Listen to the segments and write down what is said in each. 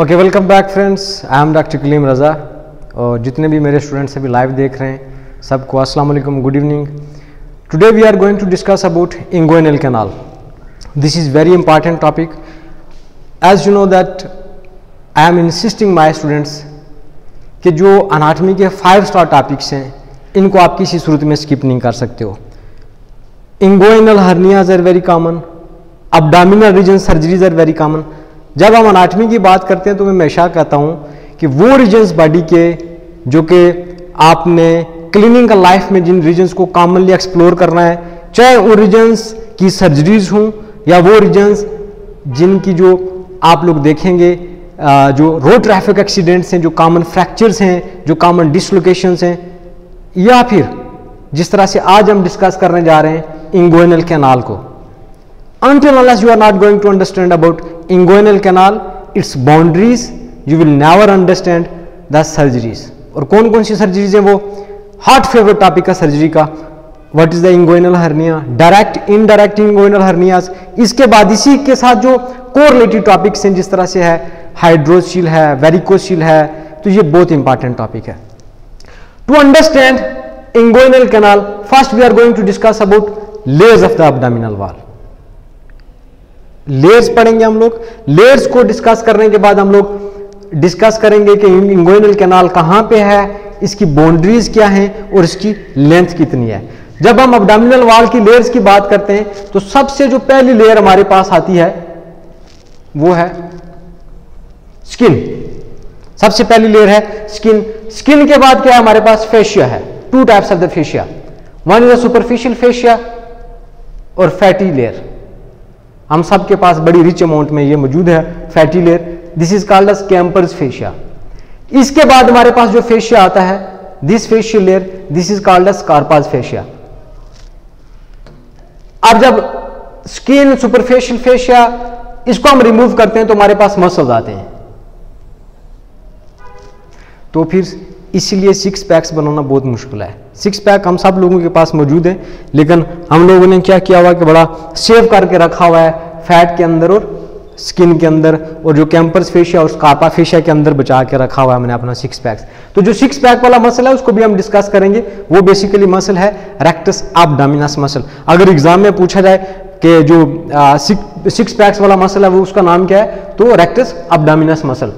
Okay welcome back friends I am doctor Kaleem Raza और जितने भी मेरे स्टूडेंट्स अभी लाइव देख रहे हैं सबको अस्सलाम वालेकुम good evening today we are going to discuss about inguinal canal this is very important topic as you know that I am insisting my students कि जो अनाटमी के फाइव स्टार टॉपिक्स हैं इनको आप किसी सूरत में स्किप नहीं कर सकते हो inguinal hernias are very common abdominal region surgeries are very common जब हम अनाटमी की बात करते हैं तो मैं हमेशा कहता हूँ कि वो रीजन्स बॉडी के जो कि आपने का लाइफ में जिन रीजन्स को कॉमनली एक्सप्लोर करना है चाहे वो रीजन्स की सर्जरीज हों या वो रीजन्स जिनकी जो आप लोग देखेंगे जो रोड ट्रैफिक एक्सीडेंट्स हैं जो कॉमन फ्रैक्चर्स हैं जो कॉमन डिसलोकेशंस हैं या फिर जिस तरह से आज हम डिस्कस करने जा रहे हैं इंगोइनल कैनाल को until unless you are not going to understand about inguinal canal, its boundaries, you will never understand the surgeries. और कौन कौन सी सर्जरीज हैं वो हॉट फेवरेट टॉपिक का सर्जरी का what is the inguinal hernia direct indirect inguinal hernias इसके बाद इसी के साथ जो कोरिलेटिव टॉपिक्स हैं जिस तरह से है हाइड्रोशील है वेरिकोशील है तो ये बहुत इंपॉर्टेंट टॉपिक है to understand inguinal canal first we are going to discuss about layers of the abdominal wall layers पढ़ेंगे हम लोग लेयर्स को डिस्कस करने के बाद हम लोग डिस्कस करेंगे कि इंगोइनल कैनाल कहाँ पे है इसकी बाउंड्रीज क्या हैं और इसकी लेंथ कितनी है जब हम अबडामिनल वाल की लेयर्स की बात करते हैं तो सबसे जो पहली लेयर हमारे पास आती है वो है स्किन सबसे पहली लेयर है स्किन स्किन के बाद क्या है हमारे पास फेशिया है two types of the fascia one is a superficial fascia और फैटी लेयर हम सब के पास बड़ी रिच अमाउंट में ये मौजूद है fatty layer this is called as Camper's fascia इसके बाद हमारे पास जो फेशिया आता है this fascial layer this is called as Scarpa's fascia अब जब स्किन सुपरफेशियल फेशिया इसको हम रिमूव करते हैं तो हमारे पास मसल्स आते हैं तो फिर इसलिए सिक्स पैक्स बनाना बहुत मुश्किल है सिक्स पैक हम सब लोगों के पास मौजूद है लेकिन हम लोगों ने क्या किया हुआ कि बड़ा सेव करके रखा हुआ है फैट के अंदर और स्किन के अंदर और जो कैंपर्स फेशिया और स्कापा फेशिया के अंदर बचा के रखा हुआ है मैंने अपना सिक्स पैक्स तो जो सिक्स पैक वाला मसल है उसको भी हम डिस्कस करेंगे वो बेसिकली मसल है रेक्टस एबडामिनस मसल अगर एग्जाम में पूछा जाए कि जो सिक्स पैक्स वाला मसल है वो उसका नाम क्या है तो rectus abdominis muscle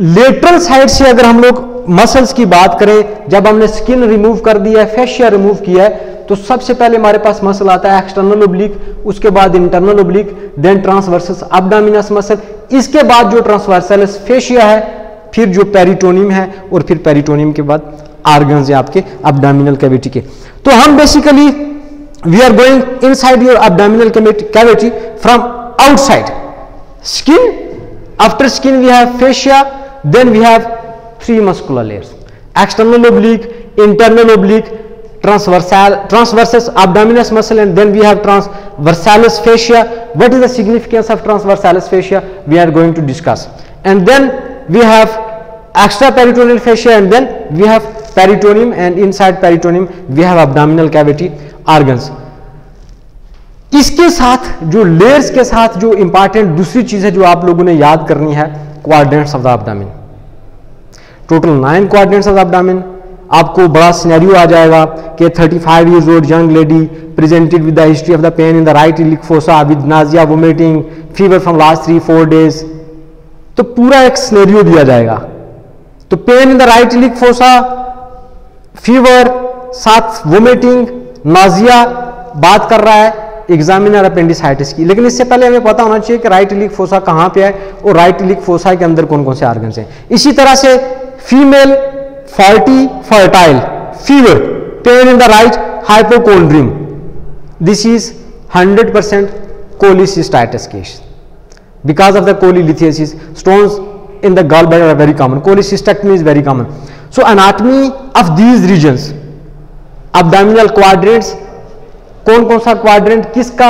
lateral side से अगर हम लोग मसल्स की बात करें जब हमने स्किन रिमूव कर दिया है फेशिया रिमूव किया है तो सबसे पहले हमारे पास मसल आता है एक्सटर्नल ओब्लिक उसके बाद internal oblique then transversal abdominis muscle इसके बाद जो ट्रांसवर्सल फेशिया है फिर जो पेरिटोनियम है और फिर पेरिटोनियम के बाद आर्गन है आपके अबडामिनल कैविटी के तो हम basically we are going inside your abdominal cavity from outside skin after skin we have fascia then we have three muscular layers external oblique internal oblique transversal transversus abdominis muscle and then we have transversalis fascia what is the significance of transversalis fascia we are going to discuss and then we have extra peritoneal fascia and then we have peritoneum and inside peritoneum we have abdominal cavity organs इसके साथ जो layers के साथ जो important दूसरी चीज है जो आप लोगों ने याद करनी है quadrants of the abdomen total nine quadrants of the abdomen आपको बड़ा सिनेरियो आ जाएगा कि 35 five years old young lady presented with the history of the pain in the right iliac fossa with nausea vomiting fever from last three four days तो पूरा एक scenario दिया जाएगा तो pain in the right iliac fossa fever साथ vomiting nausea बात कर रहा है एग्जामिनर अपेंडिसाइटिस की लेकिन इससे पहले हमें पता होना चाहिए कि राइट लीक फोसा कहाँ पे है और राइट लीक फोसा के अंदर कौन कौन से आर्गन्स हैं इसी तरह से female forty fertile fever pain in the right hypochondrium this is hundred percent cholecystitis case because of the cholelithiasis stone in the gall bladder very common cholecystectomy is very common so anatomy of these regions abdominal कौन कौन सा quadrant किसका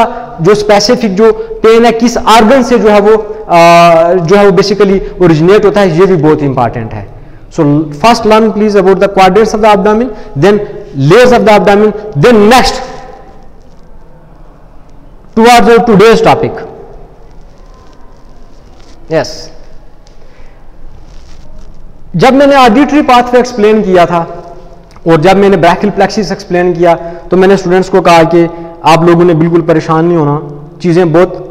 जो specific जो pain है किस organ से जो है वो जो है वो बेसिकली ओरिजिनेट होता है ये भी बहुत इंपॉर्टेंट है so first learn please about the quadrants of the abdomen then layers of the abdomen then next to our today's topic yes जब मैंने ऑडिटरी पाथवे एक्सप्लेन किया था और जब मैंने ब्रैकल प्लेक्सिस एक्सप्लेन किया तो मैंने स्टूडेंट्स को कहा कि आप लोगों ने बिल्कुल परेशान नहीं होना चीज़ें बहुत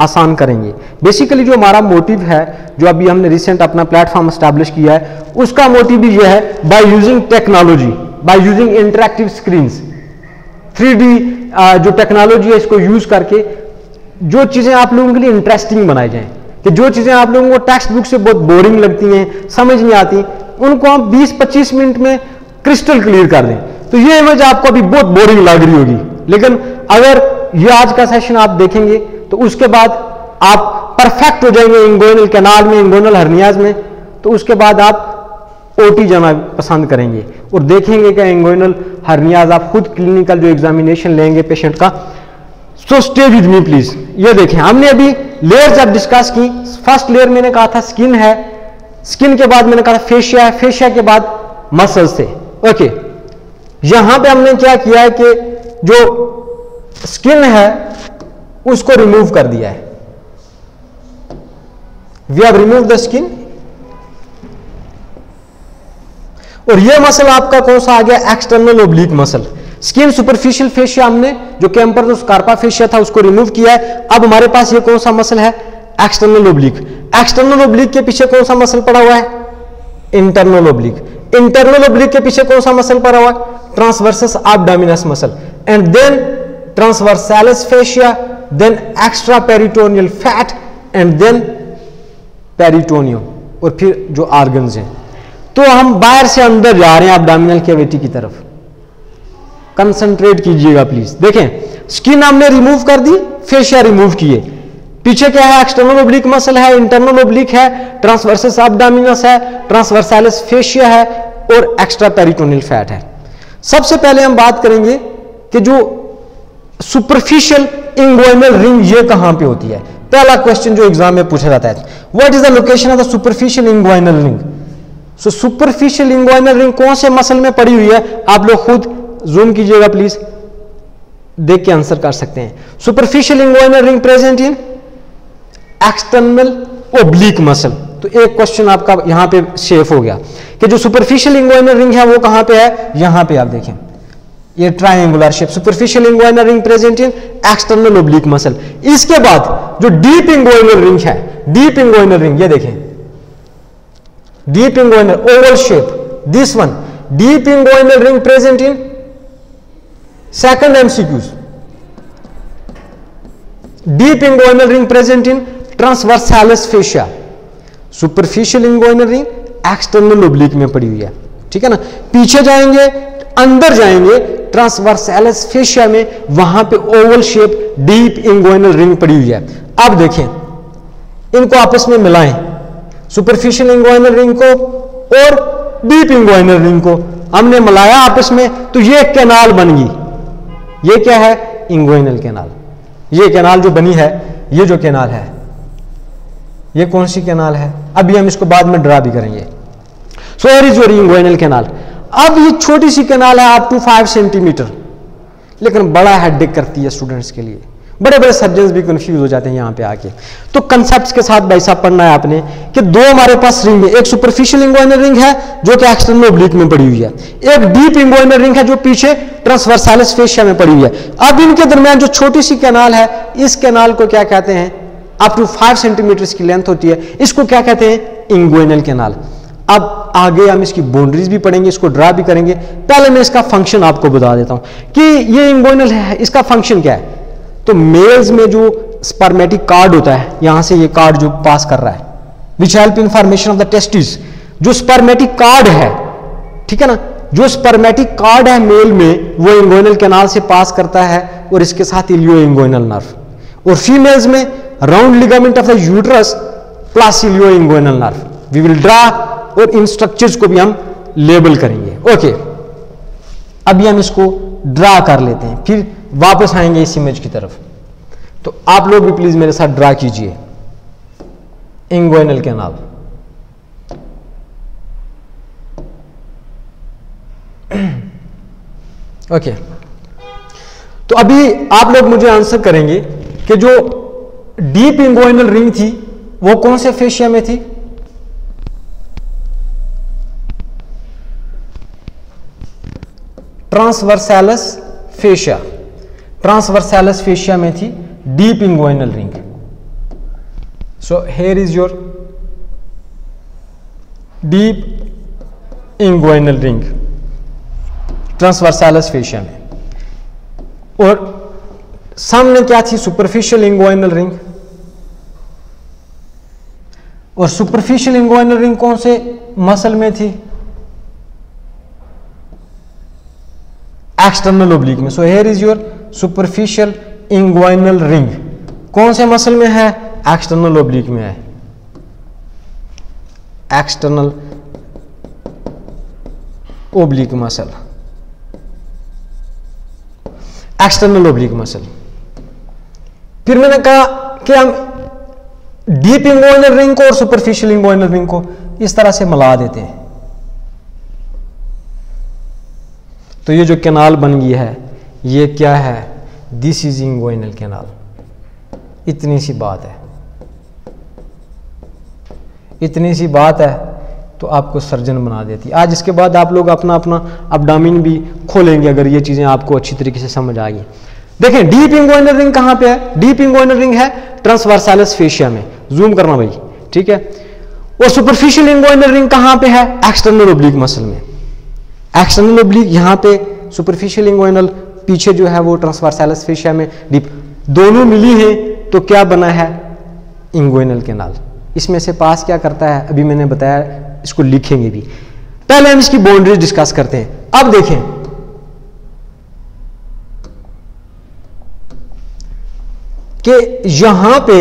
आसान करेंगे बेसिकली जो हमारा मोटिव है जो अभी हमने रिसेंट अपना प्लेटफॉर्म इस्टेब्लिश किया है उसका मोटिव भी ये है by using technology by using interactive screens three जो टेक्नोलॉजी है इसको यूज करके जो चीज़ें आप लोगों के लिए इंटरेस्टिंग बनाई जाएँ कि जो चीज़ें आप लोगों को टेक्स्ट बुक से बहुत बोरिंग लगती हैं समझ नहीं आती उनको आप 20-25 मिनट में क्रिस्टल क्लियर कर दें तो ये इमेज आपको अभी बहुत बोरिंग लग रही होगी लेकिन अगर ये आज का सेशन आप देखेंगे तो उसके बाद आप परफेक्ट हो जाएंगे इंगोनल कैनाल में इंगोनल हर्नियाज में तो उसके बाद आप ओटी जाना पसंद करेंगे और देखेंगे कि इंगोनल हर्नियाज आप खुद क्लिनिकल जो एग्जामिनेशन लेंगे पेशेंट का so stay with me please ये देखें हमने अभी लेयर जब डिस्कस की फर्स्ट लेयर मैंने कहा था स्किन है स्किन के बाद मैंने कहा था फेशिया है फेशिया के बाद मसल्स थे ओके यहां पे हमने क्या किया है कि जो स्किन है उसको रिमूव कर दिया है we have remove the skin और ये मसल आपका कौन सा आ गया external oblique muscle skin superficial fascia हमने जो कैंपर स्कार्पा फेशिया था उसको रिमूव किया है अब हमारे पास ये कौन सा मसल है एक्सटर्नल ओब्लिक एक्सटर्नल ओब्लिक के पीछे कौन सा मसल पड़ा हुआ है इंटरनल ओब्लिक इंटरनल ओब्लिक के पीछे कौन सा मसल पड़ा हुआ है transversus abdominis muscle and then transversalis fascia then extra peritoneal fat and then peritoneum और फिर जो आर्गन्स हैं तो हम बाहर से अंदर जा रहे हैं एबडामिनल कैविटी की तरफ कंसंट्रेट कीजिएगा प्लीज देखें स्किन हमने रिमूव कर दी फेशिया रिमूव किए पीछे क्या है एक्सटर्नल ओब्लिक मसल है इंटरनल ओब्लिक है ट्रांसवर्सेस अपडामिनस है ट्रांसवर्सैलिस फेशिया है और एक्स्ट्रा पेरिटोनियल फैट है सबसे पहले हम बात करेंगे कि जो सुपरफिशियल इंगोइनल रिंग ये कहां पे होती है पहला क्वेश्चन जो एग्जाम में पूछा जाता है what is the location of the superficial inguinal ring so superficial inguinal ring कौन से मसल में पड़ी हुई है आप लोग खुद जूम कीजिएगा प्लीज देख के आंसर कर सकते हैं superficial inguinal ring present in external oblique muscle तो एक क्वेश्चन आपका यहां पे सेफ हो गया कि जो सुपरफिशियल इंग्वाइनर रिंग है वो कहां पे है यहां पे आप देखें ये triangular shape superficial inguinal ring present in external oblique muscle इसके बाद जो डीप इंग्वाइनर रिंग है डीप इंग्वाइनर रिंग ये देखें deep inguinal oval shape this one deep inguinal ring present in second MCQs deep inguinal ring present in transversalis fascia superficial inguinal ring external oblique में पड़ी हुई है ठीक है ना पीछे जाएंगे अंदर जाएंगे ट्रांसवर्सालिस फेशिया में वहां पे oval shape deep inguinal ring पड़ी हुई है अब देखें इनको आपस में मिलाएं सुपरफिशियल इंगोइनल रिंग को और डीप इंगोइनल रिंग को हमने मिलाया आपस में तो ये कैनाल बन गई ये क्या है इंगोइनल कैनाल ये कैनाल जो बनी है ये जो कैनाल है ये कौन सी कैनाल है अभी हम इसको बाद में ड्रा भी करेंगे so is your inguinal canal अब ये छोटी सी कैनाल है आप टू फाइव सेंटीमीटर लेकिन बड़ा हेडेक करती है स्टूडेंट्स के लिए बड़े बड़े सर्जन भी कंफ्यूज हो जाते हैं यहाँ पे आके तो कंसेप्ट के साथ भाई साहब पढ़ना है आपने कि दो हमारे पास रिंग है एक सुपरफिशियल इंगोइनल रिंग है जो कि एक्सटर्नल ओब्लिक में पड़ी हुई है एक डीप इंगोइनल रिंग है जो पीछे ट्रांसवर्सालिस फेशिया में पड़ी हुई है अब इनके दरमियान जो छोटी सी कैनाल है इस कैनाल को क्या कहते हैं अप टू फाइव सेंटीमीटर की लेंथ होती है इसको क्या कहते हैं इंग्वेनल केनाल अब आगे हम इसकी बाउंड्रीज भी पढ़ेंगे इसको ड्रा भी करेंगे पहले मैं इसका फंक्शन आपको बता देता हूं कि ये इंग्वेनल है इसका फंक्शन क्या है तो मेल्स में जो स्पर्मेटिक कार्ड होता है यहां से ये कार्ड जो पास कर रहा है which help in formation of the testis जो स्पर्मेटिक कार्ड है ठीक है ना जो स्पर्मेटिक कार्ड है मेल में वो इंगोइनल केनाल से पास करता है और इसके साथ इलियो इंगोइनल नर्व और फीमेल्स में round ligament of the uterus plus ilioinguinal nerve we will draw और इन स्ट्रक्चर्स को भी हम लेबल करेंगे ओके अभी हम इसको ड्रा कर लेते हैं फिर वापस आएंगे इस इमेज की तरफ तो आप लोग भी प्लीज मेरे साथ ड्रा कीजिए इंग्वाइनल कैनाल ओके तो अभी आप लोग मुझे आंसर करेंगे कि जो डीप इंगोइनल रिंग थी वो कौन से फेशिया में थी ट्रांसवर्सैलस फेशिया ट्रांसवर्सैलस फेशिया में थी deep inguinal ring so here is your deep inguinal ring transversalis fascia में और सामने क्या थी सुपरफिशियल इंगोइनल रिंग और सुपरफिशियल इंग्वाइनल रिंग कौन से मसल में थी एक्सटर्नल ओब्लिक में so here is your superficial inguinal ring कौन से मसल में है एक्सटर्नल ओब्लिक में है external oblique muscle external oblique muscle फिर मैंने कहा कि हम डीप इंगोइनल रिंग को और सुपरफिशियल इंगोइनल रिंग को इस तरह से मिला देते हैं तो ये जो कैनाल बन गई है ये क्या है दिस इज इंगोइनल कैनाल इतनी सी बात है इतनी सी बात है तो आपको सर्जन बना देती है आज इसके बाद आप लोग अपना अपना अपडामिन भी खोलेंगे अगर ये चीज़ें आपको अच्छी तरीके से समझ आ गई देखें डीप इंगोइनर रिंग कहां पे है डीप इंगोइनर रिंग है ट्रांसवर्सालस फेशिया में जूम करना भाई ठीक है और सुपरफिशियल इंगोइनर रिंग कहां पे है एक्सटर्नल ओब्लिक मसल में एक्सटर्नल ओब्लिक यहां पे सुपरफिशियल इंगोइनल पीछे जो है वो ट्रांसवर्सालस फेशिया में डीप दोनों मिली है तो क्या बना है इंगोइनल केनाल इसमें से पास क्या करता है अभी मैंने बताया इसको लिखेंगे भी पहले हम इसकी बाउंड्रीज डिस्कस करते हैं अब देखें कि यहां पे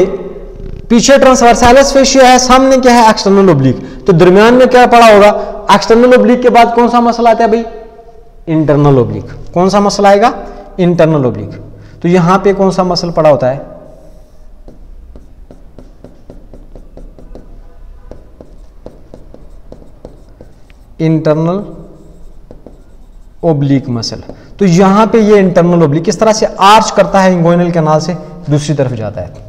पीछे ट्रांसवर्साइलस फेशियो है सामने क्या है एक्सटर्नल ओब्लिक तो दरमियान में क्या पड़ा होगा एक्सटर्नल ओब्लिक के बाद कौन सा मसला आता है भाई इंटरनल ओब्लिक कौन सा मसला आएगा इंटरनल ओब्लिक तो यहां पे कौन सा मसल पड़ा होता है इंटरनल ओब्लिक मसल तो यहां पे ये इंटरनल ओब्लिक किस तरह से आर्च करता है इंगोइनल कैनाल से दूसरी तरफ जाता है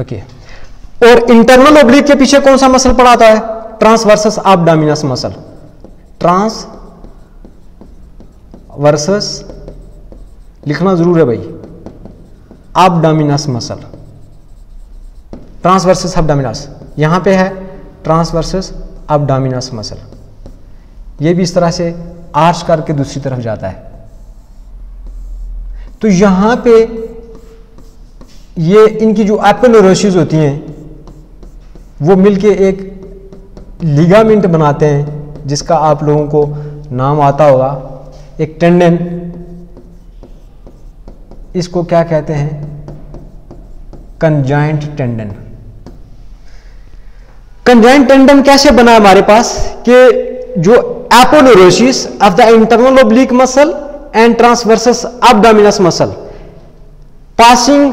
ओके और इंटरनल ओब्लिक के पीछे कौन सा मसल पड़ा है ट्रांस आप डामिनस मसल ट्रांस वर्सस लिखना जरूर है भाई abdominis muscle transversus abdominis यहां पे है ट्रांस वर्सेस डामिनस मसल ये भी इस तरह से आर्च करके दूसरी तरफ जाता है तो यहाँ पे ये इनकी जो एपोनोरोसिस होती हैं वो मिलके एक लिगामेंट बनाते हैं जिसका आप लोगों को नाम आता होगा एक टेंडन इसको क्या कहते हैं कंजाइंट टेंडन कंजाइंट टेंडन कैसे बना हमारे पास कि जो aponeurosis of the internal oblique muscle and transversus abdominus muscle passing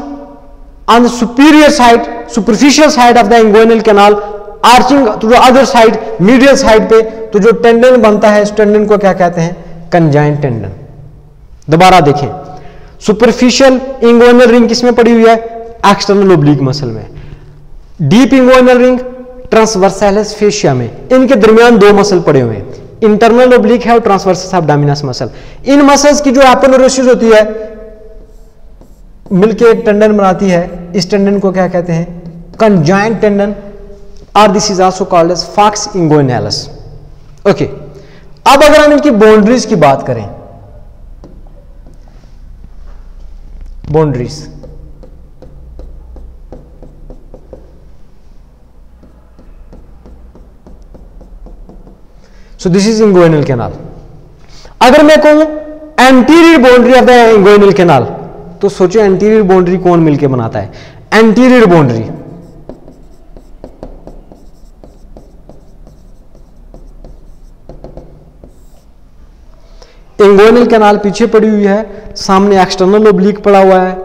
on the superior side superficial side of the inguinal canal arching to other side medial side पे तो जो tendon बनता है इस टेंडन को क्या कहते हैं कंजाइन टेंडन दोबारा देखें सुपरफिशियल इंगोनल रिंग किसमें पड़ी हुई है एक्सटर्नल ओब्लिक मसल में deep inguinal ring transversalis fascia में इनके दरमियान दो मसल पड़े हुए हैं इंटरनल ओब्लिक है और ट्रांसवर्सस डामिनस मसल इन मसल्स की जो रोसिस होती है मिलके एक टेंडन बनाती है इस टेंडन को क्या कहते हैं कंजॉइंट टेंडन और this is also called as falx inguinalis okay अब अगर हम इनकी बाउंड्रीज की बात करें boundaries so this is inguinal canal अगर मैं कहूं anterior boundary of the inguinal canal तो सोचो एंटीरियर बाउंड्री कौन मिलकर बनाता है एंटीरियर बाउंड्री इंगोइनल कैनाल पीछे पड़ी हुई है सामने एक्सटर्नल ओब्लिक पड़ा हुआ है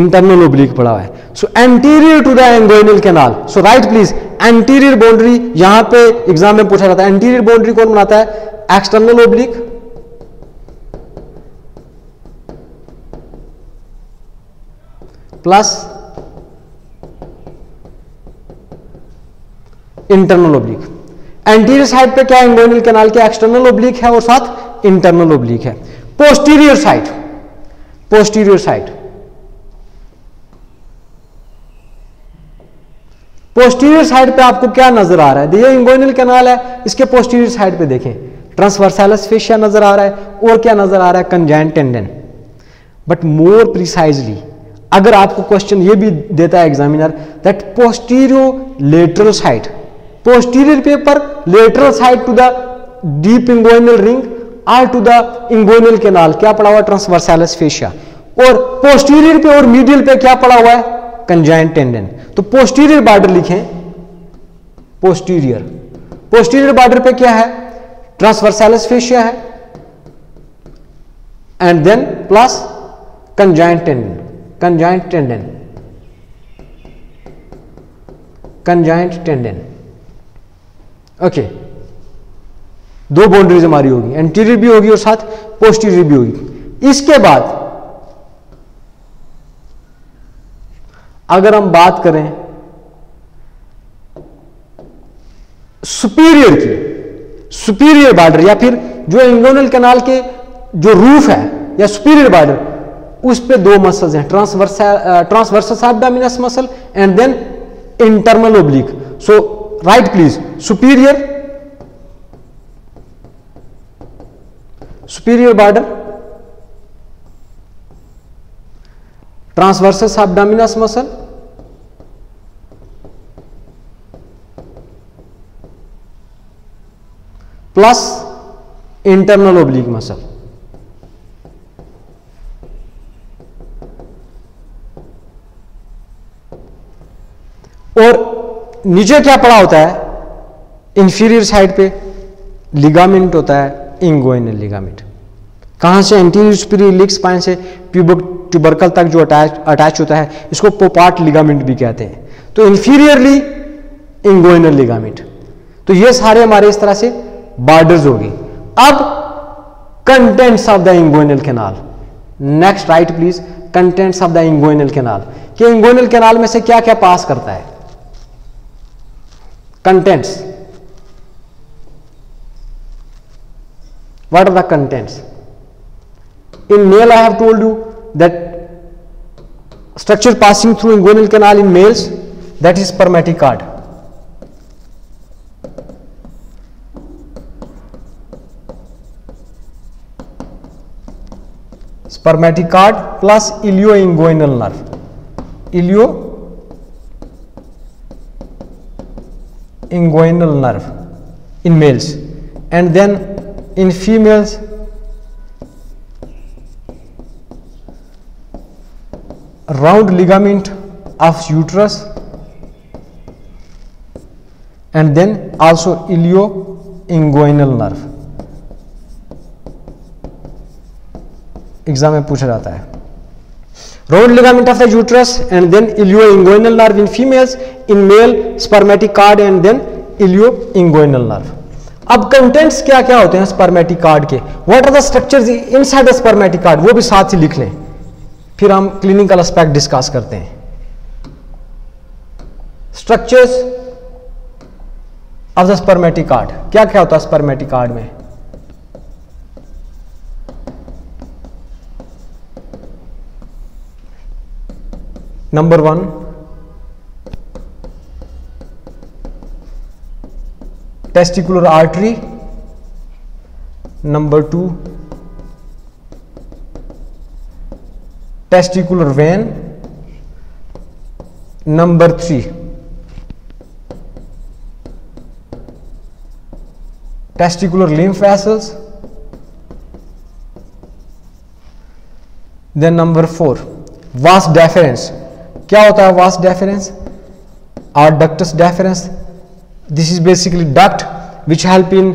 इंटरनल ओब्लिक पड़ा हुआ है so anterior to the inguinal canal so write please anterior boundary यहां पे एग्जाम में पूछा जाता है एंटीरियर बाउंड्री कौन बनाता है external oblique plus internal oblique anterior side पे क्या इंगोनल कैनाल के एक्सटर्नल ओब्लिक है और साथ इंटरनल ओब्लिक है posterior side posterior side posterior side पे आपको क्या नजर आ रहा है ये इंगोइनल कैनाल है इसके पोस्टीरियर साइड पे देखें ट्रांसवर्सैलस फेशिया नजर आ रहा है और क्या नजर आ रहा है conjoint tendon but more precisely अगर आपको क्वेश्चन ये भी देता है examiner that postero lateral side posterior paper lateral side to the deep inguinal ring or to the inguinal canal क्या पड़ा हुआ ट्रांसवर्सैलस फेशिया और पोस्टीरियर पे और मीडियल पे क्या पड़ा हुआ है कंजाइन टेंडन तो पोस्टीरियर बार्डर लिखें पोस्टीरियर पोस्टीरियर बार्डर पे क्या है ट्रांसवर्साइलस फेशिया है and then plus conjoint tendon conjoint tendon conjoint tendon okay दो बाउंड्रीज हमारी होगी एंटीरियर भी होगी और साथ पोस्टीरियर भी होगी इसके बाद अगर हम बात करें सुपीरियर की सुपीरियर बॉर्डर या फिर जो इंगोनल कैनाल के जो रूफ है या सुपीरियर बॉर्डर उस पे दो मसल्स हैं transversal transversal abdominis muscle and then internal oblique so write please superior superior border transversal abdominis muscle plus internal oblique muscle और नीचे क्या पड़ा होता है इंफीरियर साइड पे लिगामेंट होता है इंगोइनल लिगामेंट कहां से एंटीरियर लिग स्पाइन से प्यूबक ट्यूबरकल तक जो अटैच अटैच होता है इसको पोपार्ट लिगामेंट भी कहते हैं तो इंफीरियरली इंगोइनल लिगामेंट तो ये सारे हमारे इस तरह से बॉर्डर्स होगी अब contents of the inguinal canal next right please contents of the inguinal canal कि इंगोनल कैनाल में से क्या क्या पास करता है contents what are the contents in male I have told you that structure passing through inguinal canal in males that is spermatic cord spermaticard plus ilioinguinal nerve. Ilioinguinal nerve in males and then in females round ligament of uterus and then also ilioinguinal nerve. Exam में पूछा जाता है round ligament of the uterus and then ilioinguinal nerve in females in male spermatic cord and then ilioinguinal nerve अब contents क्या क्या होते हैं spermatic cord के what are the structures inside the spermatic cord वो भी साथ ही लिख लें फिर हम क्लिनिकल एस्पेक्ट डिस्कस करते हैं structures of the spermatic cord क्या क्या होता है स्पर्मेटिक कार्ड में number 1 testicular artery number 2 testicular vein number 3 testicular lymph vessels then number 4 vas deferens क्या होता है vas deferens or ductus deferens this is basically duct which help in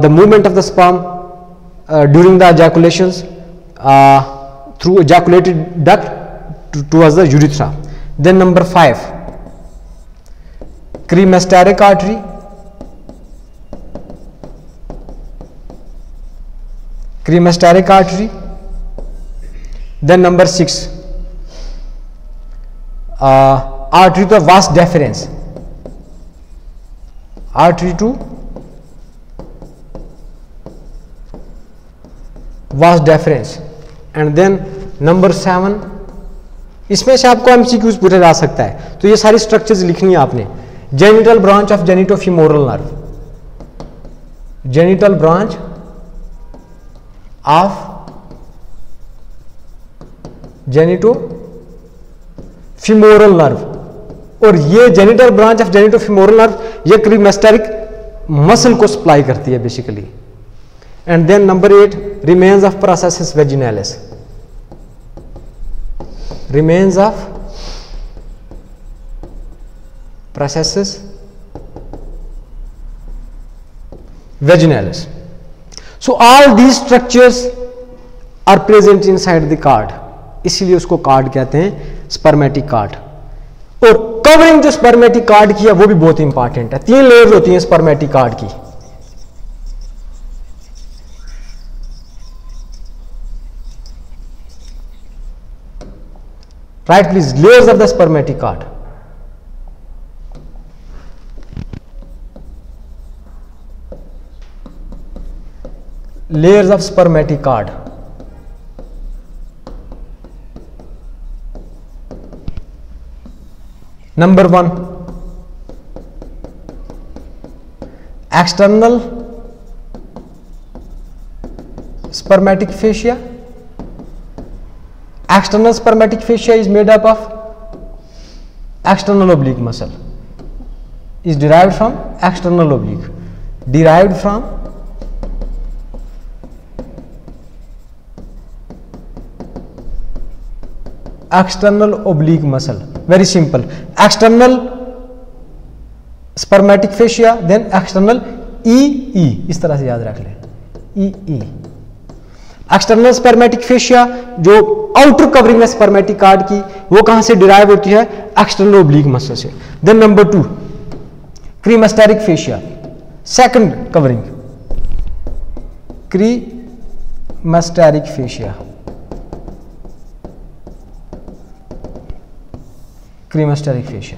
the movement of the sperm during the ejaculation through ejaculatory duct toward the urethra then number five cremasteric artery cremasteric artery then number six uh, R3 का vas deferens R3 to vast deference. And then number seven इसमें से आपको MCQs पूछा जा सकता है तो ये सारी स्ट्रक्चर्स लिखनी है आपने genital branch of genito femoral nerve genital branch of genito femoral nerve और ये genital branch of genito femoral nerve ये क्रीमेस्टेरिक मसल को सप्लाई करती है basically and then number eight remains of processus vaginalis remains of processus so all the structures are present inside the cord इसीलिए उसको cord कहते हैं spermatic cord और covering जो स्पर्मेटिक कार्ड की है वो भी बहुत इंपॉर्टेंट है तीन लेयर्स होती हैं स्पर्मेटिक कार्ड की write please layers of the spermatic cord layers of spermatic cord Number 1, external spermatic fascia. External spermatic fascia is made up of external oblique muscle, is derived from external oblique, derived from external oblique muscle. Very simple external spermatic fascia then external E इस तरह से याद रख लें E external spermatic fascia जो outer covering है spermatic cord की वो कहां से डिराइव होती है एक्सटर्नल ओब्लिक मसल से then number two cremasteric fascia second covering cremasteric fascia cremasteric fascia.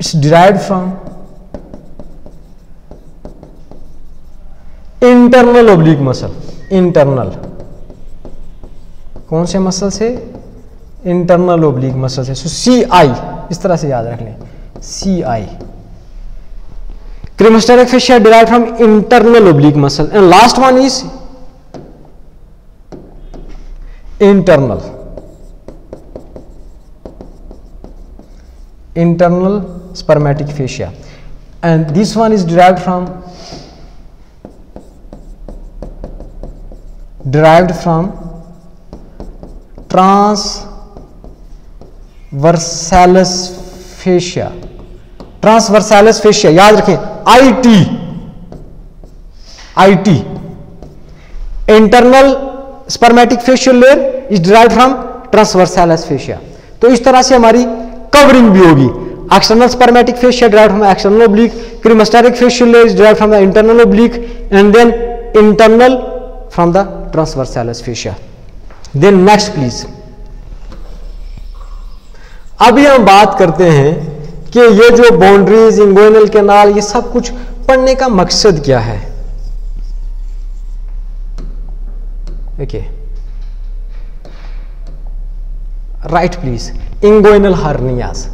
It's derive from internal oblique muscle internal कौन से मसल से इंटरनल ओब्लिक मसल से सी आई इस तरह से याद रख लें C I cremasteric fascia derive from internal oblique muscle and last one is internal internal spermatic fascia and this one is derive from derive from transversalis fascia transversalis fascia याद रखें I T I T internal spermatic fascial layer is derive from transversal fascia तो इस तरह से हमारी covering भी होगी external spermatic fascia derive from external oblique cremasteric fascial is derive from the internal oblique and then internal from the transversal fascia then next please अभी हम बात करते हैं कि ये जो बाउंड्रीज इंगोइनल कैनाल ये सब कुछ पढ़ने का मकसद क्या है okay okay. Write please inguinal hernias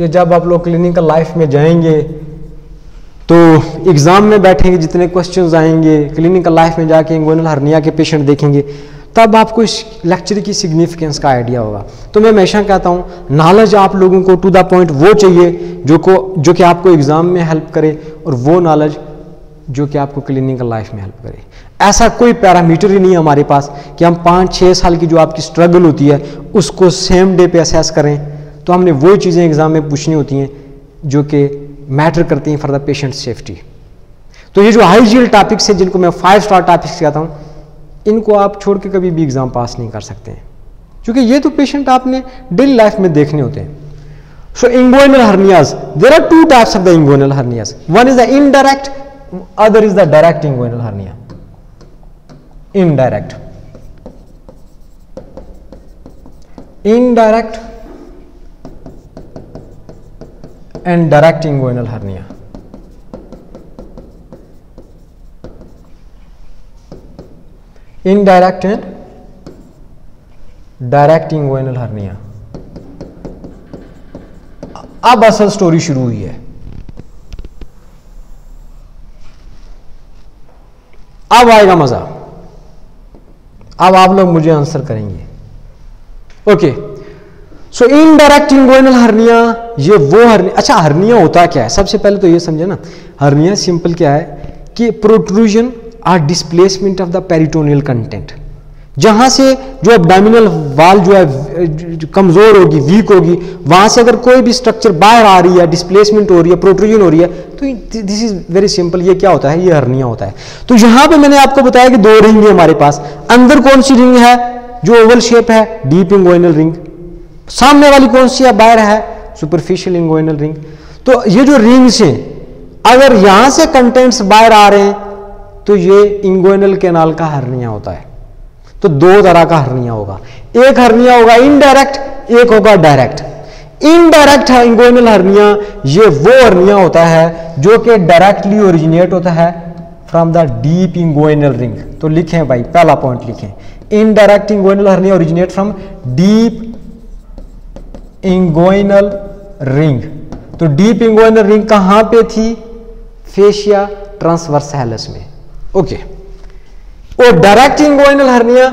ये जब आप लोग क्लिनिकल लाइफ में जाएंगे तो एग्ज़ाम में बैठेंगे जितने क्वेश्चन आएंगे क्लिनिकल लाइफ में जाके इंगोनल हर्निया के पेशेंट देखेंगे तब आपको इस लेक्चर की सिग्निफिकेंस का आइडिया होगा तो मैं हमेशा कहता हूँ नॉलेज आप लोगों को टू द पॉइंट वो चाहिए जो को जो कि आपको एग्ज़ाम में हेल्प करे और वो नॉलेज जो कि आपको क्लिनिकल लाइफ में हेल्प करे ऐसा कोई पैरामीटर ही नहीं है हमारे पास कि हम पाँच छः साल की जो आपकी स्ट्रगल होती है उसको सेम डे पे असेस करें तो हमने वो चीज़ें एग्ज़ाम में पूछनी होती हैं जो कि मैटर करती हैं फॉर द पेशेंट सेफ्टी तो ये जो हाई जीएल टॉपिक्स हैं जिनको मैं फाइव स्टार टॉपिक्स कहता हूँ इनको आप छोड़ के कभी भी एग्ज़ाम पास नहीं कर सकते हैं क्योंकि ये तो पेशेंट आपने डेली लाइफ में देखने होते हैं so inguinal hernias there are two types of the inguinal hernias one is the indirect other is the direct inguinal hernia indirect indirect and direct inguinal hernia indirect and direct inguinal hernia अब असल story शुरू हुई है अब आएगा मज़ा अब आप लोग मुझे आंसर करेंगे okay so indirect inguinal hernia ये वो हर्निया अच्छा हर्निया होता क्या है सबसे पहले तो ये समझे ना हर्निया सिंपल क्या है कि protrusion or displacement of the peritoneal content जहाँ से जो एबडामिनल वाल जो है कमज़ोर होगी वीक होगी वहाँ से अगर कोई भी स्ट्रक्चर बाहर आ रही है डिस्प्लेसमेंट हो रही है प्रोट्रोजन हो रही है तो दिस इज़ वेरी सिंपल ये क्या होता है ये हर्निया होता है तो यहाँ पे मैंने आपको बताया कि दो रिंग है हमारे पास अंदर कौन सी रिंग है जो ओवल शेप है डीप इंगोइनल रिंग सामने वाली कौन सी है बाहर है सुपरफिशियल इंगोइनल रिंग तो ये जो रिंग्स हैं अगर यहाँ से कंटेंट्स बाहर आ रहे हैं तो ये इंगोइनल कैनाल का हर्निया होता है तो दो तरह का हर्निया होगा एक हर्निया होगा इनडायरेक्ट एक होगा डायरेक्ट इनडायरेक्ट इंगोनल हर्निया ये वो हर्निया होता है जो कि डायरेक्टली ओरिजिनेट होता है from the deep inguinal ring तो लिखें भाई पहला पॉइंट लिखें indirect inguinal hernia originate from deep inguinal ring तो डीप इंगोइनल रिंग कहां पे थी फेशिया ट्रांसवर्सैलस में ओके okay. और डायरेक्ट इंगोइनल हर्निया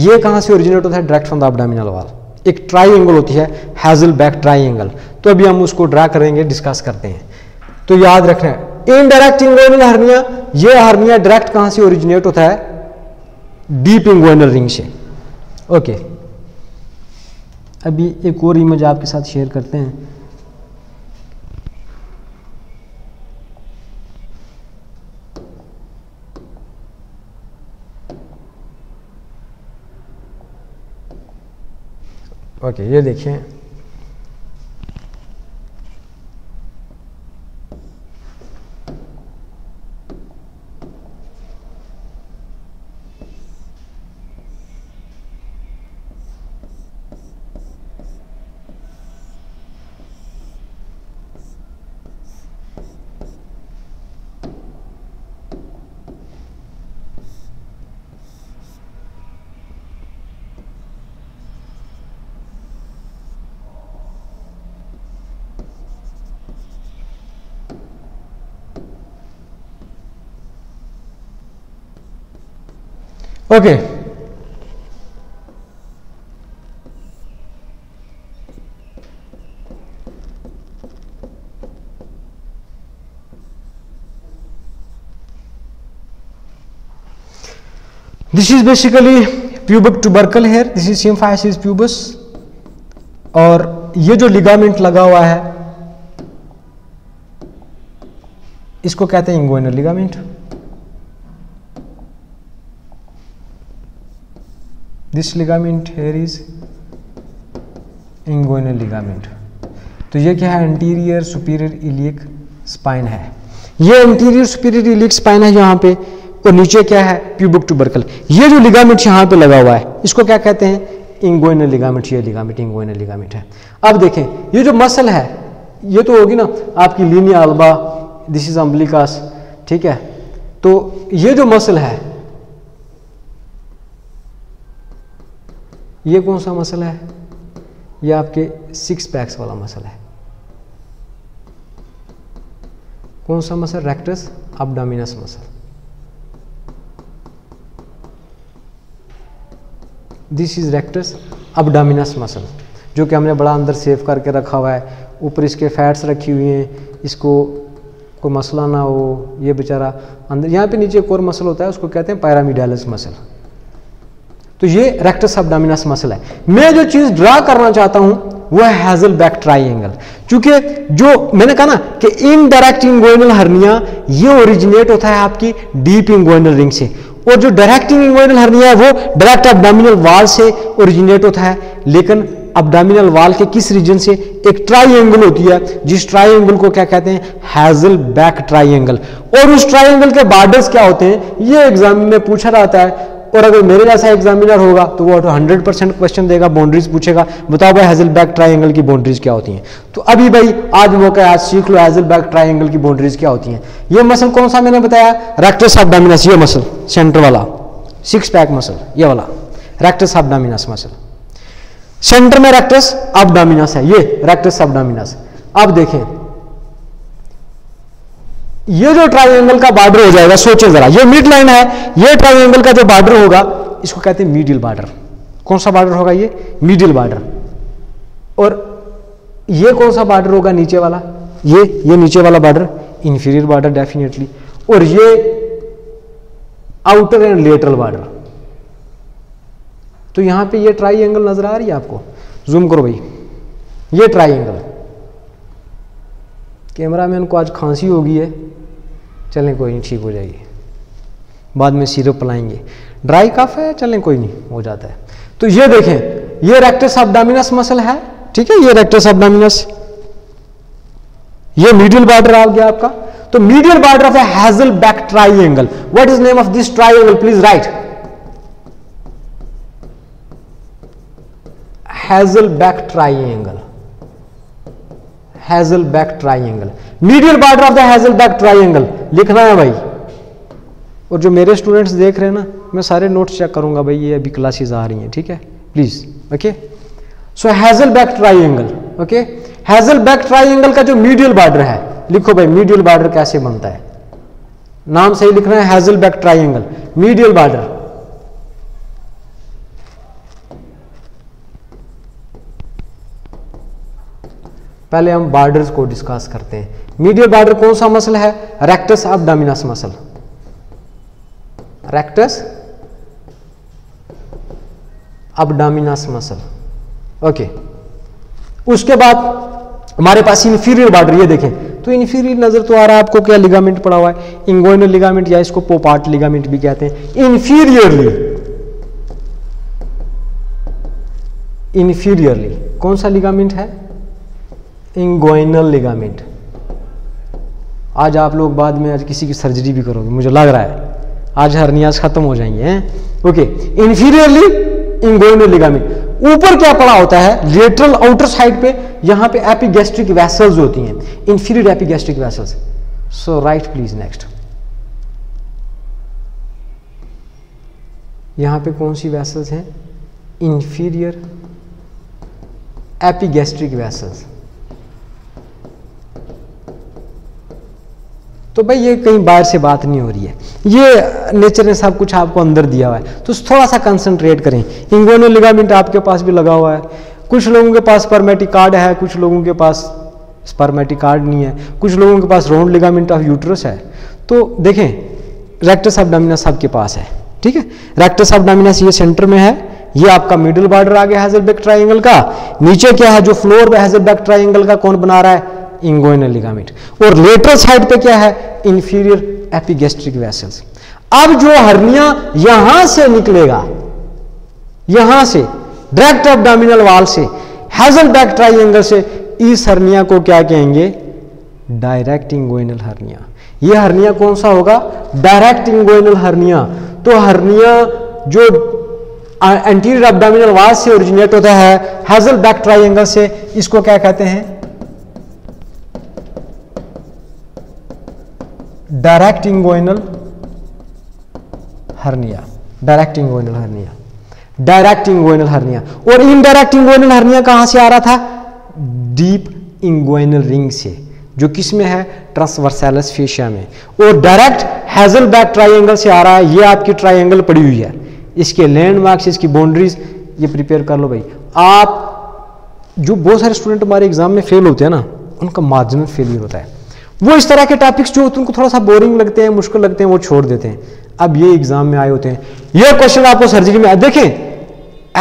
ये कहाँ से ओरिजिनेट होता है direct from the abdominal wall एक ट्राइंगल होती है हैजल बैक ट्राइंगल तो अभी हम उसको ड्रा करेंगे डिस्कस करते हैं तो याद रखना है इनडायरेक्ट इंगोइनल हर्निया ये हर्निया डायरेक्ट कहाँ से ओरिजिनेट होता है डीप इंगोइनल रिंग से ओके अभी एक और इमेज आपके साथ शेयर करते हैं ओके ये देखें okay this is basically pubic tubercle here this is symphysis is pubis और ये जो लिगामेंट लगा हुआ है इसको कहते हैं inguinal ligament this ligament here is inguinal ligament तो ये क्या है एंटीरियर सुपीरियर इलियक स्पाइन है ये एंटीरियर सुपीरियर इलियक स्पाइन है यहां पे और नीचे क्या है प्यूबिक ट्यूबरकल ये जो लिगामेंट यहां पे लगा हुआ है इसको क्या कहते हैं इंगोइनल लिगामेंट ये लिगामेंट इंगोइनल लिगामेंट है अब देखें ये जो मसल है ये तो होगी ना आपकी linea alba this is umbilicus ठीक है तो ये जो मसल है ये कौन सा मसल है ये आपके सिक्स पैक्स वाला मसल है कौन सा muscle rectus abdominis muscle this is rectus abdominis muscle जो कि हमने बड़ा अंदर सेव करके रखा हुआ है ऊपर इसके फैट्स रखी हुई हैं इसको कोई मसला ना हो ये बेचारा अंदर यहाँ पे नीचे एक और मसल होता है उसको कहते हैं पैरामिडालस मसल तो ये रेक्टस सबडामिनस मसल है मैं जो चीज़ ड्रा करना चाहता हूं वो है हैजल बैक ट्राइंगल क्योंकि जो मैंने कहा ना कि इनडायरेक्ट इंगोइनल हर्निया ये ओरिजिनेट होता है आपकी डीप इंगोइनल रिंग से और जो डायरेक्ट इंगोइनल हर्निया है वो डायरेक्ट अपडामिनल वाल से ओरिजिनेट होता है लेकिन अबडामिनल वाल के किस रीजन से एक ट्राइंगल होती है जिस ट्राइंगल को क्या कहते हैं हैजल बैक ट्राइंगल और उस ट्राइंगल के बॉर्डर्स क्या होते हैं ये एग्जाम में पूछा जाता है और अगर मेरे जैसा एग्जामिनर होगा तो वो तो हंड्रेड परसेंट क्वेश्चन देगा बाउंड्रीज पूछेगा बताओ भाई हेजल बैक ट्राइंगल की बाउंड्रीज क्या होती हैं तो अभी भाई आज मौका है आज सीख लो हेजल बैक ट्राइंगल की बाउंड्रीज क्या होती हैं ये मसल कौन सा मैंने बताया रेक्टस डामिनस ये मसल सेंटर वाला सिक्स पैक मसल ये वाला रेक्टस डामिनस मसल सेंटर में रेक्टस डामिनस है ये रेक्टस डोमिनस अब देखें ये जो ट्राइंगल का बॉर्डर हो जाएगा सोचो जरा ये मिड लाइन है ये ट्राइंगल का जो बॉर्डर होगा इसको कहते हैं मिडिल बॉर्डर कौन सा बॉर्डर होगा ये मिडिल बॉर्डर और ये कौन सा बॉर्डर होगा नीचे वाला ये ये नीचे वाला बॉर्डर इंफीरियर बॉर्डर डेफिनेटली और ये आउटर एंड लेटरल बॉर्डर तो यहां पे ये ट्राई एंगल नजर आ रही है आपको जूम करो भाई ये ट्राई एंगल कैमरा मैन को आज खांसी होगी है चलें कोई नहीं ठीक हो जाएगी बाद में सीरप पलाएंगे ड्राई कफ है चलें कोई नहीं हो जाता है तो ये देखें ये रेक्टस एबडामिनस मसल है ठीक है ये रेक्टस एबडामिनस ये मीडियल बॉर्डर आ गया आपका तो medial border of Hesselbach angle what is name of this triangle please write Hesselbach angle Hesselbach triangle medial border of the Hesselbach triangle लिखना है भाई और जो मेरे स्टूडेंट्स देख रहे हैं ना मैं सारे नोट्स चेक करूंगा भाई ये अभी क्लासेस आ रही हैं ठीक है please okay so Hesselbach triangle okay Hesselbach triangle का जो मीडियल बॉर्डर है लिखो भाई मीडियल बॉर्डर कैसे बनता है नाम सही लिखना है Hesselbach triangle medial border पहले हम बार्डर को डिस्कस करते हैं मीडियल बार्डर कौन सा मसल है rectus abdominis muscle rectus abdominis muscle okay उसके बाद हमारे पास इन्फीरियर बार्डर ये देखें तो इन्फीरियर नजर तो आ रहा है आपको क्या लिगामेंट पड़ा हुआ है इंगोइनल लिगामेंट या इसको पोपार्ट लिगामेंट भी कहते हैं इन्फीरियरली इन्फीरियरली कौन सा लिगामेंट है इंग्वाइनल लिगामेंट आज आप लोग बाद में आज किसी की सर्जरी भी करोगे मुझे लग रहा है आज हरनियाज खत्म हो जाएंगे हैं ओके इंफीरियरली इंगोइनल लिगामेंट ऊपर क्या पड़ा होता है लेटरल आउटर साइड पे यहां पे एपिगेस्ट्रिक वेसल्स होती हैं inferior epigastric vessels so write please next यहां पे कौन सी वेसल्स हैं इंफीरियर एपिगेस्ट्रिक वेसल्स तो भाई ये कहीं बाहर से बात नहीं हो रही है ये नेचर ने सब कुछ आपको अंदर दिया हुआ है तो थोड़ा सा कंसंट्रेट करें इंगोनो लिगामेंट आपके पास भी लगा हुआ है कुछ लोगों के पास स्पर्मेटिक कार्ड है कुछ लोगों के पास स्पर्मेटिक कार्ड नहीं है कुछ लोगों के पास राउंड लिगामेंट ऑफ यूट्रस है तो देखें रेक्टस ऑफ एबडामिनस सबके पास है ठीक है रेक्टस ऑफ एबडामिनस ये सेंटर में है ये आपका मिडिल बॉर्डर आ गया हैजरबैक ट्राइंगल का नीचे क्या है जो फ्लोर हैजरबैक ट्राइंगल का कौन बना रहा है इंगोइनल लिगामेंट और लेटर साइड पे क्या है इंफीरियर एपिगेस्ट्रिक वेसल्स अब जो हर्निया यहां से निकलेगा यहां से डायरेक्ट अपडामिनल वाल से हेजल बैक ट्राइंगल से इस हर्निया को क्या कहेंगे डायरेक्ट इंगोइनल हर्निया ये हर्निया कौन सा होगा डायरेक्ट इंगोइनल हर्निया तो हर्निया जो एंटीरियर अपडामिनल वाल से ओरिजिनेट होता है हेजल बैक ट्राइंगल से इसको क्या कहते हैं direct inguinal hernia direct inguinal hernia direct inguinal hernia और इनडायरेक्ट इंगोइनल हर्निया कहां से आ रहा था डीप इंगोइनल रिंग से जो किस में है ट्रांसवर्सैलस फेशिया में और डायरेक्ट हैजल बैक ट्राइंगल से आ रहा है ये आपकी ट्राइंगल पड़ी हुई है इसके लैंडमार्क्स इसकी बाउंड्रीज ये प्रिपेयर कर लो भाई आप जो बहुत सारे स्टूडेंट हमारे एग्जाम में फेल होते हैं ना उनका मार्जिनल फेलियर होता है वो इस तरह के टॉपिक्स जो उनको थोड़ा सा बोरिंग लगते हैं मुश्किल लगते हैं वो छोड़ देते हैं अब ये एग्जाम में आए होते हैं ये क्वेश्चन आपको सर्जरी में देखें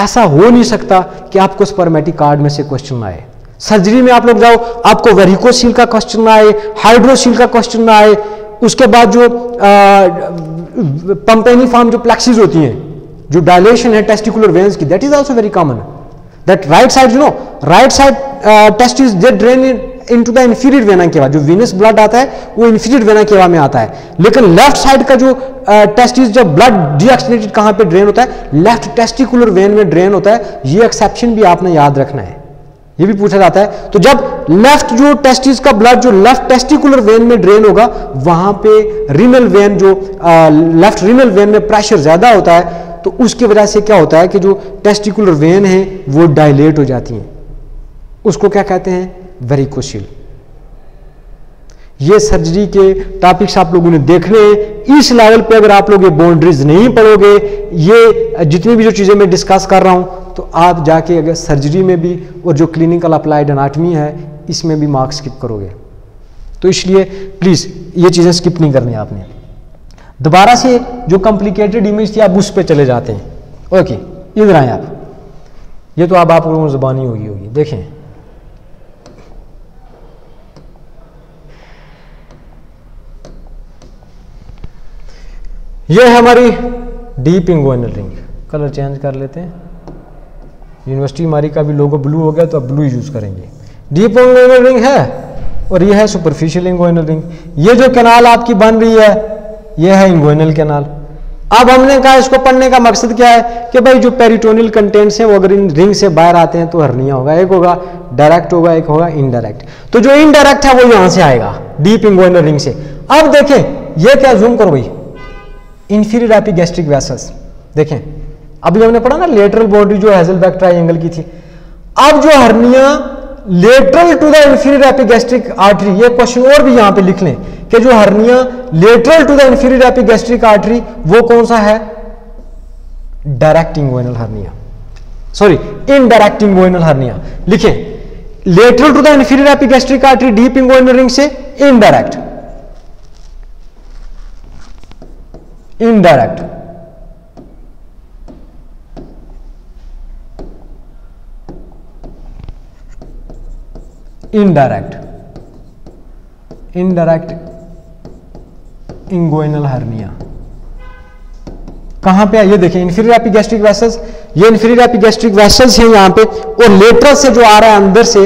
ऐसा हो नहीं सकता कि आपको स्पर्मेटिक कार्ड में से क्वेश्चन आए सर्जरी में आप लोग जाओ आपको वेरिकोसील का क्वेश्चन आए हाइड्रोसील का क्वेश्चन आए उसके बाद जो पंपेनी फॉर्म जो प्लेक्सीज होती हैं जो डायलेशन है टेस्टिकुलर वेन्स की that is also very common that right side you know right side testis they drain in into the inferior vena cava जो वीनस ब्लड आता है वो इन्फीरियर वेना केवा में आता है लेकिन लेफ्ट साइड का जो टेस्टिस जब ब्लड डीएक्सनेटेड कहां पे ड्रेन होता है लेफ्ट टेस्टिकुलर वेन में ड्रेन होता है ये एक्सेप्शन भी आपने याद रखना है ये भी पूछा जाता है तो जब लेफ्ट जो टेस्टिस का ब्लड जो लेफ्ट टेस्टिकुलर वेन में ड्रेन होगा वहां पे रिनल वेन जो लेफ्ट रिनल वेन में प्रेशर ज्यादा होता है तो उसकी वजह से क्या होता है कि जो टेस्टिकुलर वेन है वो डायलेट हो जाती हैं उसको क्या कहते हैं वेरिकोशिल ये सर्जरी के टॉपिक्स आप लोगों ने देखने हैं इस लेवल पे अगर आप लोग ये बाउंड्रीज नहीं पढ़ोगे ये जितनी भी जो चीज़ें मैं डिस्कस कर रहा हूँ तो आप जाके अगर सर्जरी में भी और जो क्लिनिकल अप्लाइड अनाटमी है इसमें भी मार्क्स स्किप करोगे तो इसलिए प्लीज़ ये चीज़ें स्किप नहीं करनी आपने दोबारा से जो कॉम्प्लिकेटेड इमेज थी आप उस पर चले जाते हैं ओके इधर आए आप ये तो आप लोगों को जबानी होगी होगी देखें ये है हमारी deep inguinal ring colour change कर लेते हैं यूनिवर्सिटी हमारी का भी लोगो ब्लू हो गया तो अब ब्लू यूज़ करेंगे डीप इंगोइनल रिंग है और ये है सुपरफिशियल इंगोइनल रिंग ये जो कैनाल आपकी बन रही है ये है इंगोइनल कैनाल अब हमने कहा इसको पढ़ने का मकसद क्या है कि भाई जो पेरिटोनियल कंटेंट्स हैं वो अगर इन रिंग से बाहर आते हैं तो हरनिया होगा एक होगा डायरेक्ट होगा एक होगा इनडायरेक्ट तो जो इनडायरेक्ट है वो यहां से आएगा डीप इंगोइनल रिंग से अब देखें ये क्या जूम करो भाई इन्फीरियर एपी गैस्ट्रिक वेसल्स देखें अभी हमने पढ़ा ना लेटरल बॉडी जो हैजल बैक ट्राइंगल की थी अब जो hernia lateral to the inferior epigastric artery ये क्वेश्चन और भी यहां पे लिख लें कि जो hernia lateral to the inferior epigastric artery वो कौन सा है direct inguinal hernia sorry indirect inguinal hernia लिखें lateral to the inferior epigastric artery deep inguinal ring से indirect indirect indirect indirect inguinal hernia कहां पे आ, ये देखिए इन्फीरियर एपिगैस्ट्रिक वेसल्स ये इन्फीरियर एपिगैस्ट्रिक वेसल्स हैं यहां पे और लेटरल से जो आ रहा है अंदर से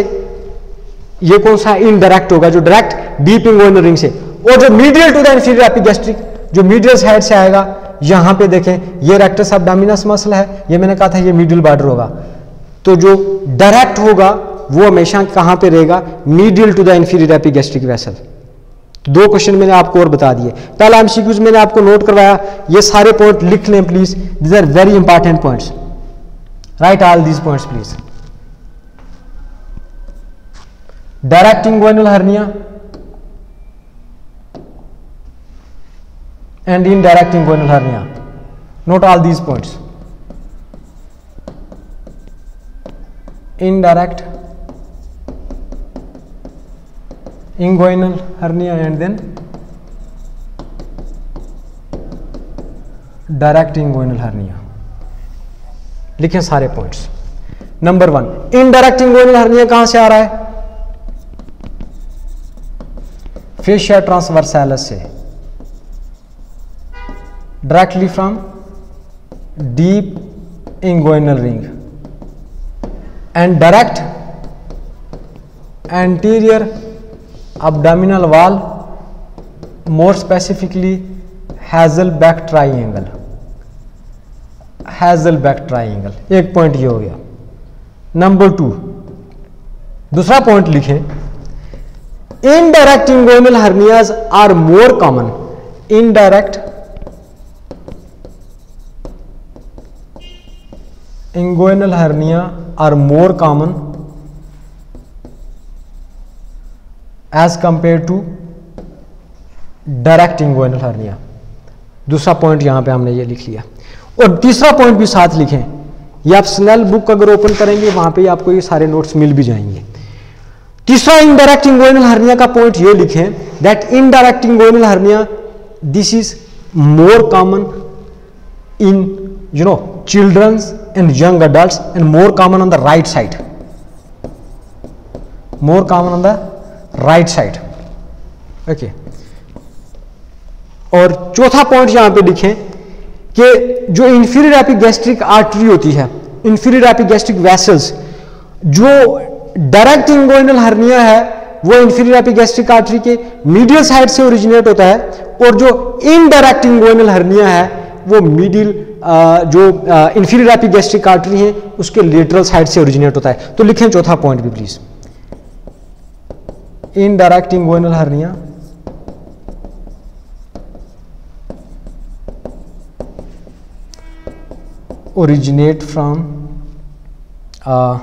ये कौन सा इनडायरेक्ट होगा जो डायरेक्ट डीप इंगोइनल रिंग से और जो medial to the inferior epigastric जो मीडियल साइड से आएगा यहाँ पे देखें ये रेक्टस एब्डामिनस मसल है ये मैंने कहा था ये मीडियल बॉर्डर होगा तो जो डायरेक्ट होगा वो हमेशा कहाँ पे रहेगा medial to the inferior epigastric vessel दो क्वेश्चन मैंने आपको और बता दिए पहला एमसीक्यूज मैंने आपको नोट करवाया ये सारे पॉइंट लिख लें please these are very important points write all these points please direct inguinal hernia and indirect inguinal hernia. Note all these points. Indirect inguinal hernia and then direct inguinal hernia. लिखे सारे points number one indirect inguinal hernia कहां से आ रहा है fascia transversalis से directly from deep inguinal ring and direct anterior abdominal wall more specifically hazel back triangle hazel back triangle ek point ye ho gaya number 2 dusra point likhe indirect inguinal hernias are more common indirect inguinal hernia are more common as compared to direct inguinal hernia दूसरा point यहां पे हमने ये लिख लिया और तीसरा point भी साथ लिखें ये आप स्नेल बुक अगर ओपन करेंगे वहां पे आपको ये सारे नोट्स मिल भी जाएंगे तीसरा इनडायरेक्ट इंगोइनल हर्निया का पॉइंट ये लिखें that indirect inguinal hernia this is more common in you know childrens in young adults and more common on the right side more common on the right side okay और चौथा point यहां पे लिखें कि जो inferior gastric artery होती है inferior gastric vessels जो डायरेक्ट इंगोइनल हर्निया है वो इन्फीरियर गैस्ट्रिक आर्टरी के मीडियल साइड से ओरिजिनेट होता है और जो इनडायरेक्ट इंगोइनल हर्निया है वो मिडिल जो इन्फीरियर एपिक गैस्ट्रिक आर्टरी है उसके लेटरल साइड से ओरिजिनेट होता है तो लिखें चौथा पॉइंट भी please indirect inguinal hernia originate from uh,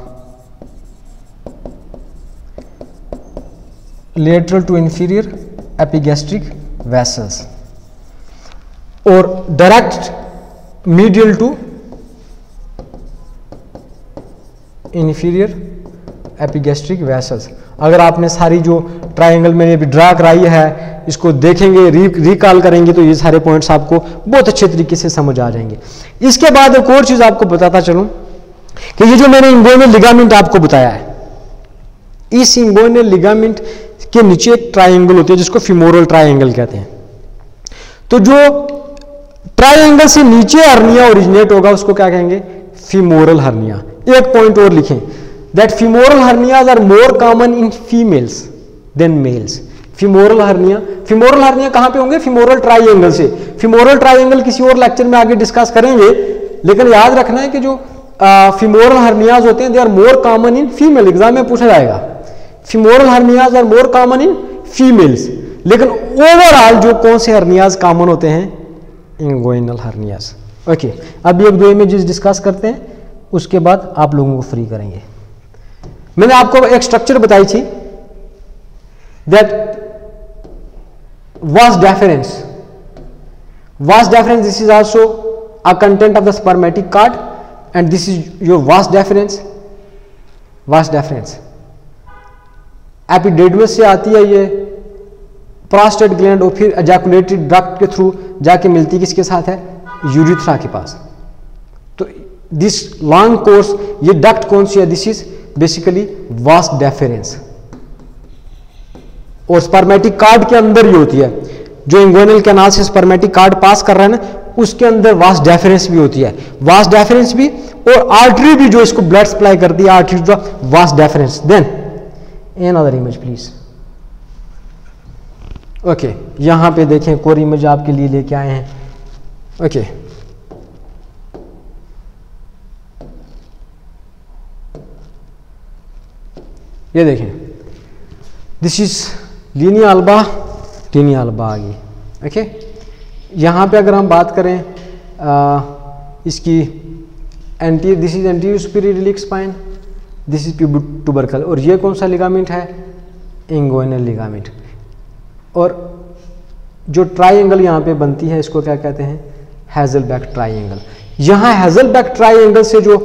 to inferior inferior epigastric vessels और direct medial to inferior epigastric vessels अगर आपने सारी जो ट्रायंगल मैंने अभी ड्रा कराई है इसको देखेंगे रिकॉल करेंगे तो ये सारे पॉइंट्स आपको बहुत अच्छे तरीके से समझ आ जाएंगे इसके बाद एक और चीज़ आपको बताता चलूं कि ये जो मैंने इंगोनल लिगामेंट आपको बताया है इस इंगोनल लिगामेंट के नीचे एक ट्राइंगल होती है जिसको फिमोरल ट्राइंगल कहते हैं तो जो एंगल से नीचे हर्निया ओरिजिनेट होगा उसको क्या कहेंगे फीमोरल हर्निया एक पॉइंट और लिखें that femoral hernias are more common in females than males femoral hernia femoral hernia कहां पे होंगे फिमोरल ट्राइंगल से फिमोरल ट्राइंगल किसी और लेक्चर में आगे डिस्कस करेंगे लेकिन याद रखना है कि जो फिमोरल हर्नियाज होते हैं they are more common in female exam में पूछा जाएगा femoral hernias are more common in females लेकिन ओवरऑल जो कौन से हर्नियाज कॉमन होते हैं इंगोइनल हर्नियास ओके अभी एक दो इमेजेस डिस्कस करते हैं उसके बाद आप लोगों को फ्री करेंगे मैंने आपको एक स्ट्रक्चर बताई थी that vas deferens vas deferens this is also a content of the spermatic cord and this is your vas deferens vas deferens epididymis से आती है ये प्रोस्टेट ग्लैंड और फिर एजैकुलेटरी डक्ट के थ्रू जाके मिलती किसके साथ है यूरिथ्रा के पास तो दिस लॉन्ग कोर्स ये डक्ट कौन सी है this is basically vas deferens और स्पर्मेटिक कार्ड के अंदर ये होती है जो इंगोनल कैनाल से स्पर्मेटिक कार्ड पास कर रहा है ना उसके अंदर वास्ट डेफरेंस भी होती है वास्ट डेफरेंस भी और आर्टरी भी जो इसको ब्लड सप्लाई करती है artery vas deferens then another image please okay यहां पे देखें कोर इमेज आपके लिए लेके आए हैं ओके ये देखें दिस इज लीनिया अलबा टीनी अलबा आ गई ओके यहां पे अगर हम बात करें आ, इसकी anterior this is anterior superior iliac spine this is tubercle और ये कौन सा लिगामेंट है इंगोइनल लिगामेंट और जो ट्राइंगल यहाँ पे बनती है इसको क्या कहते हैं हैजल बैक ट्राइंगल यहाँ हैजल बैक ट्राइंगल से जो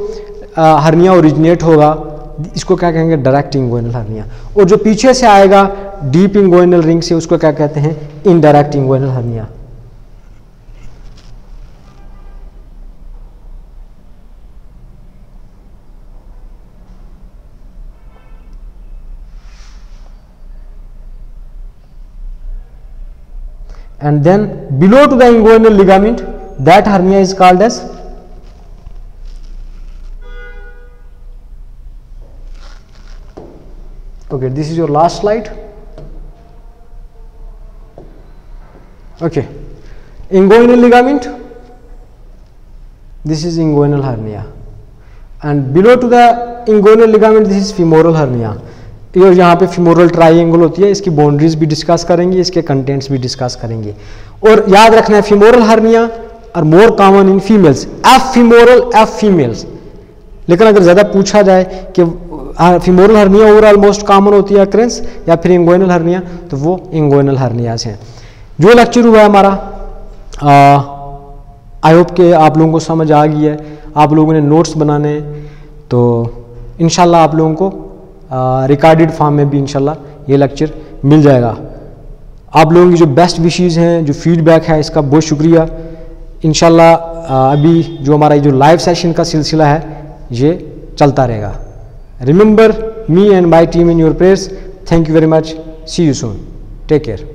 हर्निया ओरिजिनेट होगा इसको क्या कहेंगे डायरेक्ट इंगोइनल हर्निया और जो पीछे से आएगा डीप इंगोइनल रिंग से उसको क्या कहते हैं indirect inguinal hernia and then below to the inguinal ligament that hernia is called as okay this is your last slide okay inguinal ligament this is inguinal hernia and below to the inguinal ligament this is femoral hernia ये यहाँ पे femoral triangle होती है इसकी boundaries भी discuss करेंगे इसके contents भी डिस्कस करेंगे और याद रखना है फिमोरल हार्निया और more common in females F femoral F females लेकिन अगर ज़्यादा पूछा जाए कि femoral hernia overall most common होती है क्रेंस या फिर इंगोइनल हर्निया तो वो इंगोइनल से हैं जो लेक्चर हुआ है हमारा आई होप के आप लोगों को समझ आ गई है आप लोगों ने नोट्स बनाने तो इन आप लोगों को रिकॉर्डेड फॉर्म में भी इनशाला ये लेक्चर मिल जाएगा आप लोगों की जो बेस्ट विशेज़ हैं जो फीडबैक है इसका बहुत शुक्रिया इन अभी जो हमारा जो लाइव सेशन का सिलसिला है ये चलता रहेगा remember me and my team in your prayers thank you very much see you soon take care